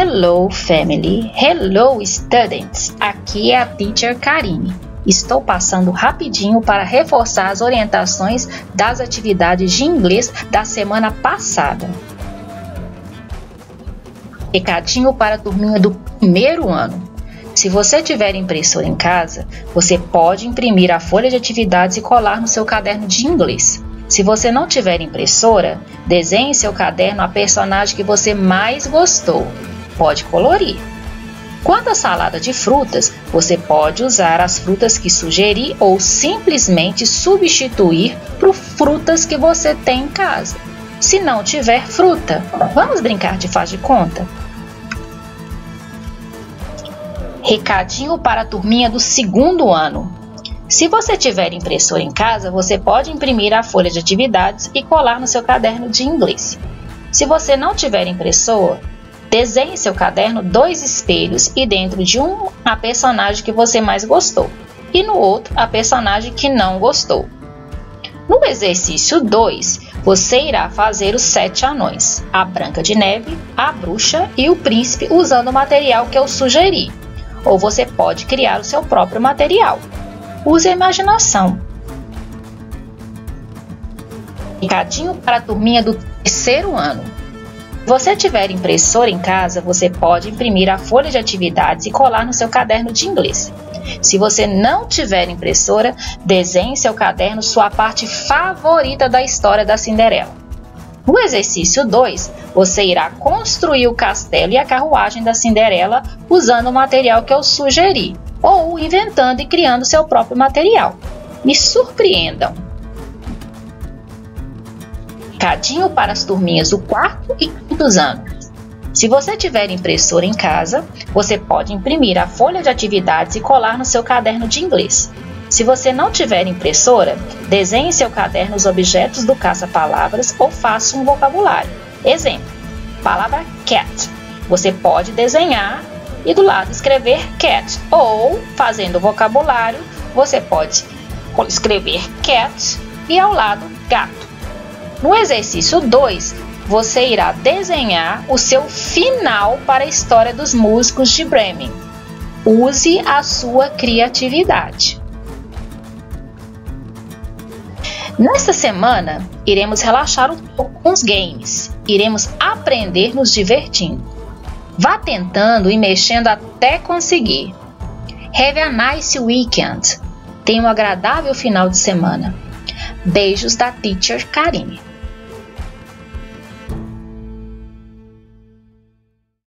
Hello family, hello students. Aqui é a teacher Karine. Estou passando rapidinho para reforçar as orientações das atividades de inglês da semana passada. Recadinho para a turminha do primeiro ano. Se você tiver impressora em casa, você pode imprimir a folha de atividades e colar no seu caderno de inglês. Se você não tiver impressora, desenhe em seu caderno a personagem que você mais gostou pode colorir. Quanto à salada de frutas, você pode usar as frutas que sugerir ou simplesmente substituir por frutas que você tem em casa. Se não tiver fruta, vamos brincar de faz de conta? Recadinho para a turminha do segundo ano. Se você tiver impressora em casa, você pode imprimir a folha de atividades e colar no seu caderno de inglês. Se você não tiver impressora, Desenhe seu caderno dois espelhos e dentro de um a personagem que você mais gostou e no outro a personagem que não gostou. No exercício 2, você irá fazer os sete anões, a Branca de Neve, a Bruxa e o Príncipe usando o material que eu sugeri. Ou você pode criar o seu próprio material. Use a imaginação. Recadinho para a turminha do terceiro ano você tiver impressora em casa, você pode imprimir a folha de atividades e colar no seu caderno de inglês. Se você não tiver impressora, desenhe seu caderno sua parte favorita da história da Cinderela. No exercício 2, você irá construir o castelo e a carruagem da Cinderela usando o material que eu sugeri, ou inventando e criando seu próprio material. Me surpreendam! Cadinho para as turminhas do quarto e quintos anos. Se você tiver impressora em casa, você pode imprimir a folha de atividades e colar no seu caderno de inglês. Se você não tiver impressora, desenhe em seu caderno os objetos do caça-palavras ou faça um vocabulário. Exemplo: palavra cat. Você pode desenhar e do lado escrever cat. Ou, fazendo o vocabulário, você pode escrever cat e ao lado gato. No exercício 2, você irá desenhar o seu final para a história dos músicos de Bremen. Use a sua criatividade. Nesta semana, iremos relaxar um pouco com os games. Iremos aprender nos divertindo. Vá tentando e mexendo até conseguir. Have a nice weekend. Tenha um agradável final de semana. Beijos da Teacher Karine.